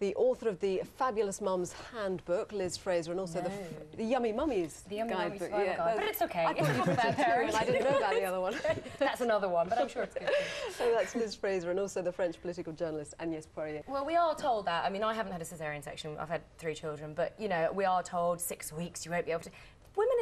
the author of the Fabulous Mum's Handbook, Liz Fraser, and also the, No. f- the Yummy Mummies The Yummy Mummies Guidebook. Survival Guide. But it's okay. I It's thought not you for bad too, and parents. I didn't know about the other one. That's another one, but I'm sure it's good. so that's Liz Fraser, and also the French political journalist Agnès Poirier. Well, we are told that. I mean, I haven't had a cesarean section. I've had three children, but you know, we are told six weeks you won't be able to.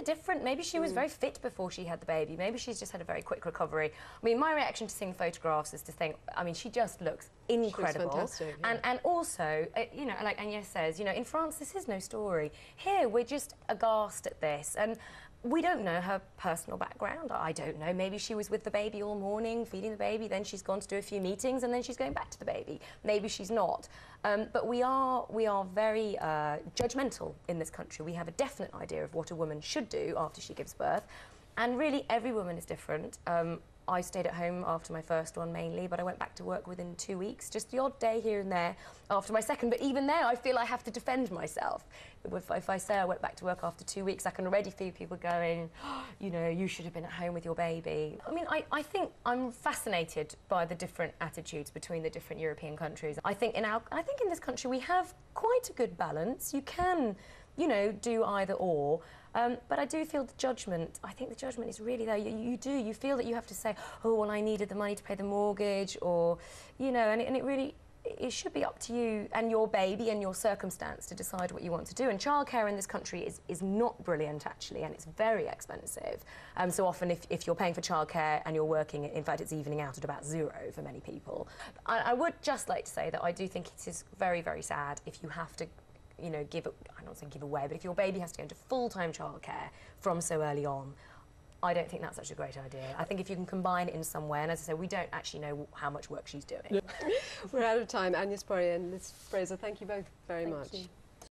Different. Maybe she was very fit before she had the baby. Maybe she's just had a very quick recovery. I mean, my reaction to seeing photographs is to think, I mean, she just looks incredible. fantastic, yeah. And and also, uh, you know, like Agnes says, you know, in France this is no story. Here we're just aghast at this, and we don't know her personal background. I don't know. Maybe she was with the baby all morning, feeding the baby. Then she's gone to do a few meetings, and then she's going back to the baby. Maybe she's not. Um, but we are we are very uh, judgmental in this country. We have a definite idea of what a woman should do after she gives birth, and really every woman is different. Um, I stayed at home after my first one mainly, but I went back to work within two weeks. Just the odd day here and there after my second. But even there, I feel I have to defend myself. If, if I say I went back to work after two weeks, I can already feel people going, you know, you should have been at home with your baby. I mean, I, I think I'm fascinated by the different attitudes between the different European countries. I think in our, I think in this country we have quite a good balance. You can, you know, do either or. Um, but I do feel the judgment. I think the judgment is really there. You, you do. You feel that you have to say, "Oh, well, I needed the money to pay the mortgage," or, you know, and it, and it really it should be up to you and your baby and your circumstance to decide what you want to do. And childcare in this country is, is not brilliant, actually, and it's very expensive. Um, so often, if, if you're paying for childcare and you're working, in fact, it's evening out at about zero for many people. I, I would just like to say that I do think it is very, very sad if you have to you know, give, I don't say give away, but if your baby has to go into full-time childcare from so early on, I don't think that's such a great idea. I think if you can combine it in some way, and as I say, we don't actually know how much work she's doing. We're out of time. Agnès Poirier and Liz Fraser, thank you both very Thank much. you.